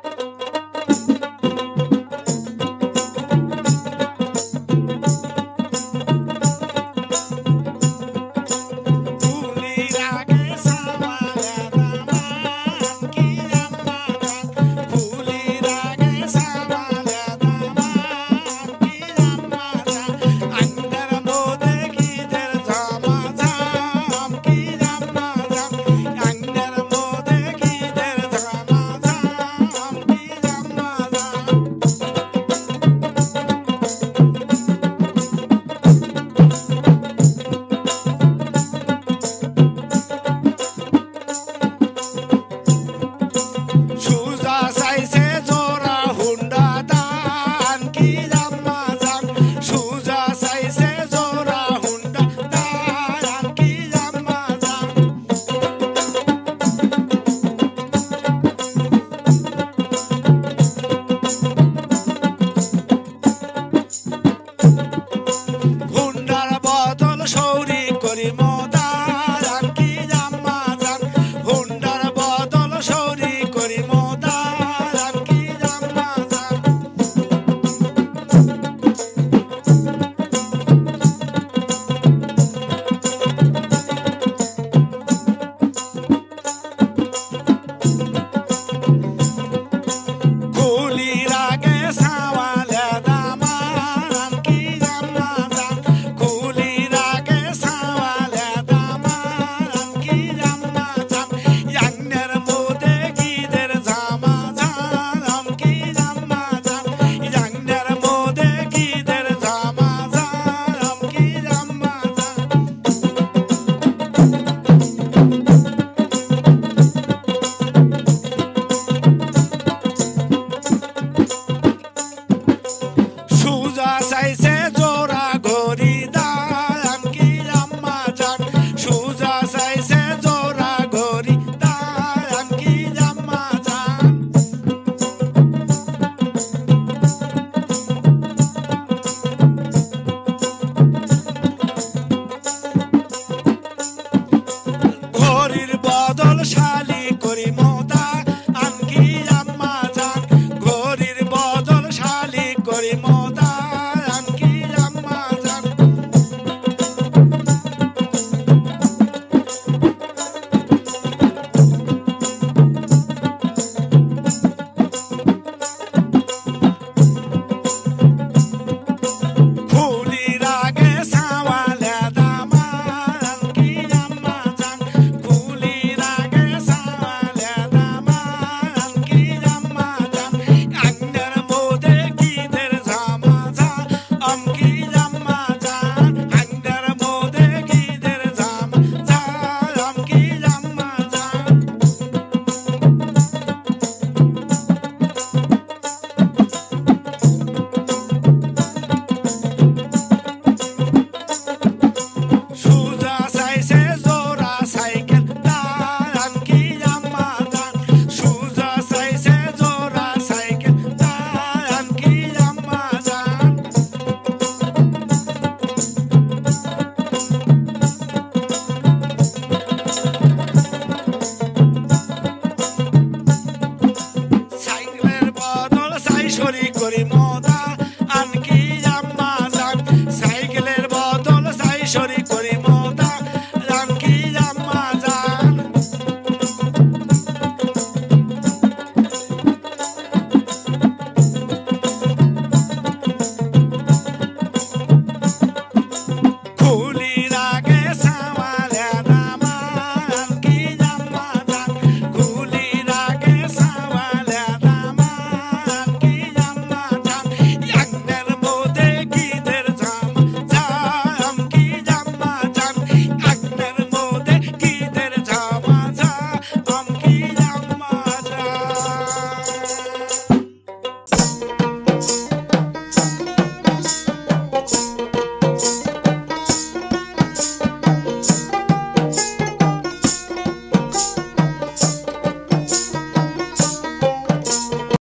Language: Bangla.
you করিম